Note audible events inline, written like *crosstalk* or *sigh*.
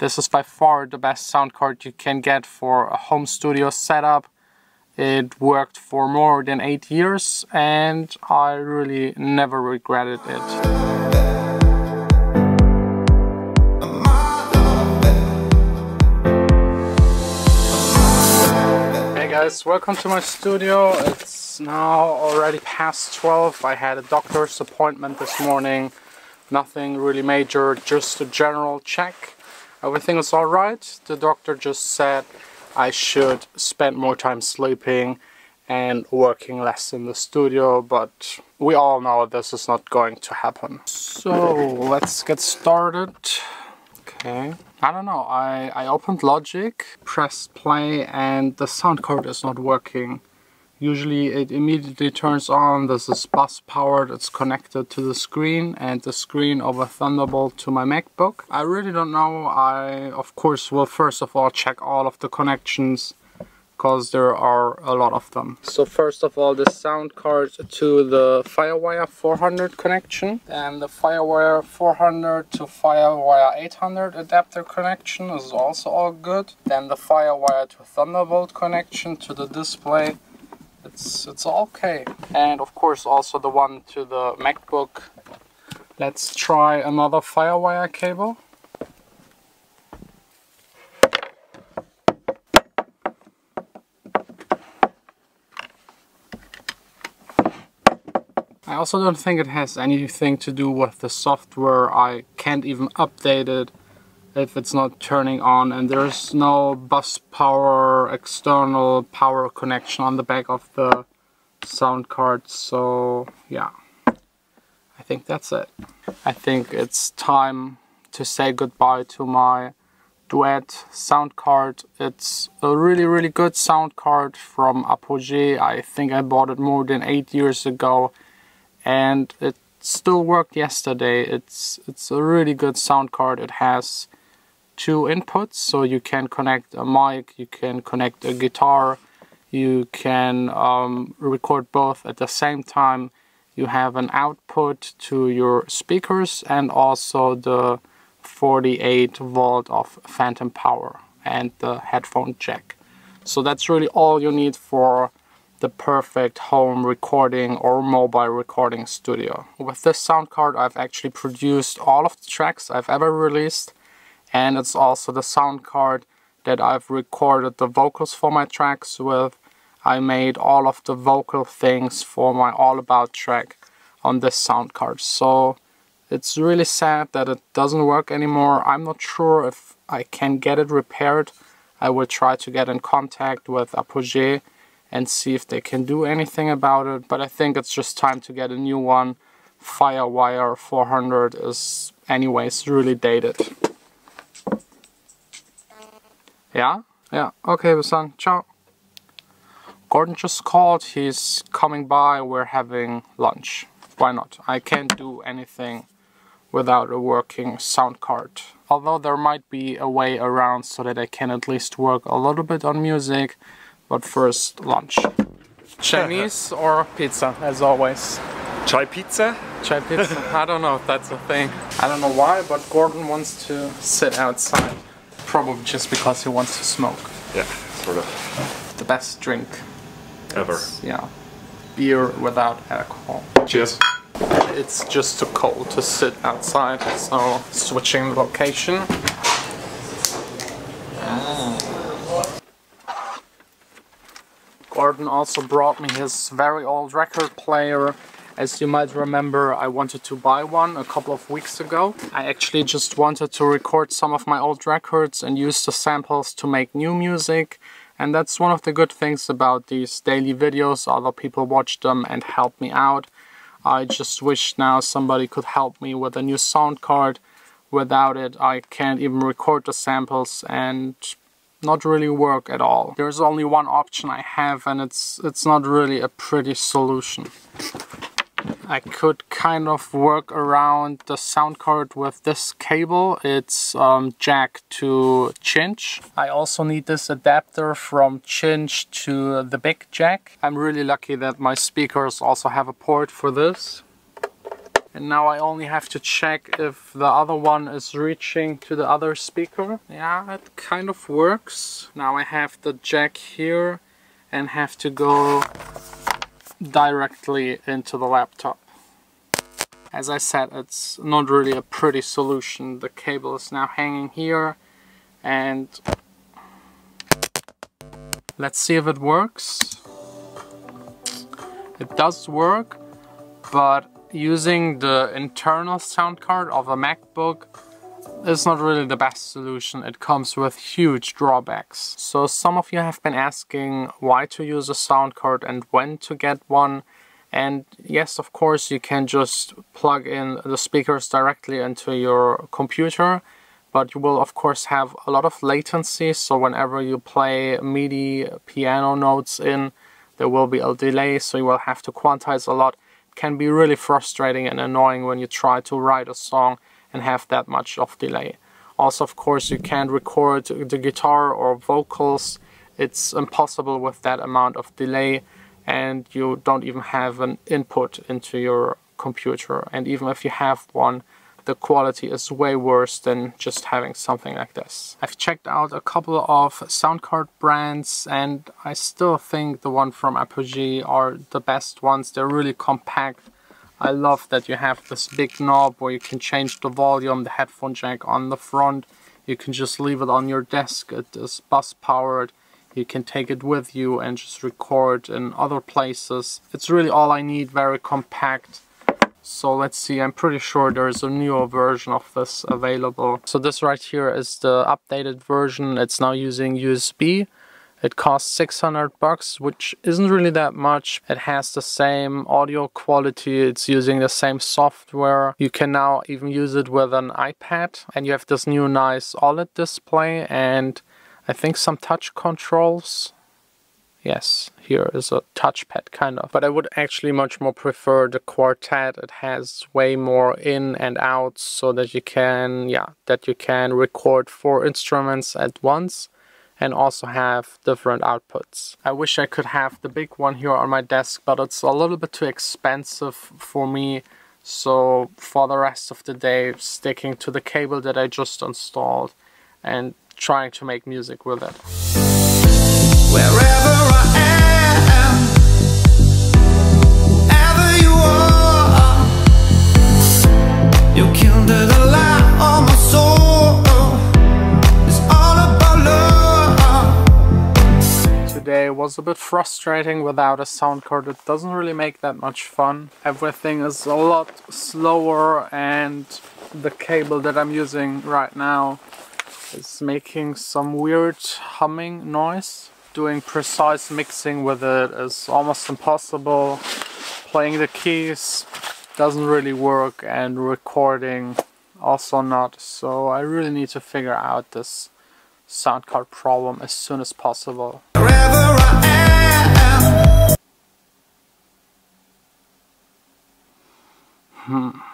This is by far the best sound card you can get for a home studio setup. It worked for more than 8 years and I really never regretted it. Hey guys, welcome to my studio. It's now already past 12. I had a doctor's appointment this morning. Nothing really major, just a general check. Everything is alright. The doctor just said I should spend more time sleeping and working less in the studio, but we all know this is not going to happen. So let's get started. Okay. I don't know, I, I opened Logic, pressed play and the sound card is not working. Usually it immediately turns on, this is bus powered, it's connected to the screen and the screen a Thunderbolt to my MacBook. I really don't know, I of course will first of all check all of the connections because there are a lot of them. So first of all the sound card to the Firewire 400 connection and the Firewire 400 to Firewire 800 adapter connection is also all good. Then the Firewire to Thunderbolt connection to the display it's it's okay. And of course also the one to the MacBook. Let's try another Firewire cable. I also don't think it has anything to do with the software. I can't even update it if it's not turning on and there's no bus power external power connection on the back of the sound card. So yeah. I think that's it. I think it's time to say goodbye to my duet sound card. It's a really really good sound card from Apogee. I think I bought it more than eight years ago and it still worked yesterday. It's it's a really good sound card. It has two inputs, so you can connect a mic, you can connect a guitar, you can um, record both at the same time. You have an output to your speakers and also the 48 volt of phantom power and the headphone jack. So that's really all you need for the perfect home recording or mobile recording studio. With this sound card I've actually produced all of the tracks I've ever released and it's also the sound card that I've recorded the vocals for my tracks with. I made all of the vocal things for my All About track on this sound card. So it's really sad that it doesn't work anymore. I'm not sure if I can get it repaired. I will try to get in contact with Apogee and see if they can do anything about it. But I think it's just time to get a new one. Firewire 400 is anyways really dated. Yeah? Yeah. Okay, Busan. Ciao. Gordon just called. He's coming by. We're having lunch. Why not? I can't do anything without a working sound card. Although there might be a way around so that I can at least work a little bit on music but first, lunch. Chinese *laughs* or pizza, as always? Chai pizza? Chai pizza. I don't know if that's a thing. I don't know why, but Gordon wants to sit outside. Probably just because he wants to smoke. Yeah, sort of. The best drink. Ever. It's, yeah. Beer without alcohol. Cheers. It's just too cold to sit outside, so switching location. Gordon also brought me his very old record player. As you might remember, I wanted to buy one a couple of weeks ago. I actually just wanted to record some of my old records and use the samples to make new music. And that's one of the good things about these daily videos. Other people watch them and help me out. I just wish now somebody could help me with a new sound card. Without it, I can't even record the samples and not really work at all. There's only one option I have and it's it's not really a pretty solution. I could kind of work around the sound card with this cable. It's um, jack to Cinch. I also need this adapter from Cinch to the big jack. I'm really lucky that my speakers also have a port for this. And now I only have to check if the other one is reaching to the other speaker. Yeah, it kind of works. Now I have the jack here and have to go directly into the laptop. As I said, it's not really a pretty solution. The cable is now hanging here and let's see if it works. It does work, but using the internal sound card of a MacBook is not really the best solution. It comes with huge drawbacks. So some of you have been asking why to use a sound card and when to get one. And yes, of course, you can just plug in the speakers directly into your computer, but you will of course have a lot of latency. So whenever you play MIDI piano notes in, there will be a delay. So you will have to quantize a lot It can be really frustrating and annoying when you try to write a song and have that much of delay. Also, of course, you can't record the guitar or vocals. It's impossible with that amount of delay and you don't even have an input into your computer. And even if you have one, the quality is way worse than just having something like this. I've checked out a couple of sound card brands and I still think the one from Apogee are the best ones. They're really compact. I love that you have this big knob where you can change the volume, the headphone jack on the front. You can just leave it on your desk. It is bus powered. You can take it with you and just record in other places. It's really all I need, very compact so let's see, I'm pretty sure there's a newer version of this available. So this right here is the updated version. It's now using USB. It costs 600 bucks, which isn't really that much. It has the same audio quality. It's using the same software. You can now even use it with an iPad and you have this new nice OLED display and I think some touch controls. Yes, here is a touchpad kind of. But I would actually much more prefer the quartet. It has way more in and out so that you can, yeah, that you can record four instruments at once and also have different outputs. I wish I could have the big one here on my desk, but it's a little bit too expensive for me. So for the rest of the day, sticking to the cable that I just installed and trying to make music with it. Wherever I was a bit frustrating without a sound card. It doesn't really make that much fun. Everything is a lot slower and the cable that I'm using right now is making some weird humming noise doing precise mixing with it is almost impossible. Playing the keys doesn't really work and recording also not. So I really need to figure out this sound card problem as soon as possible. Hmm.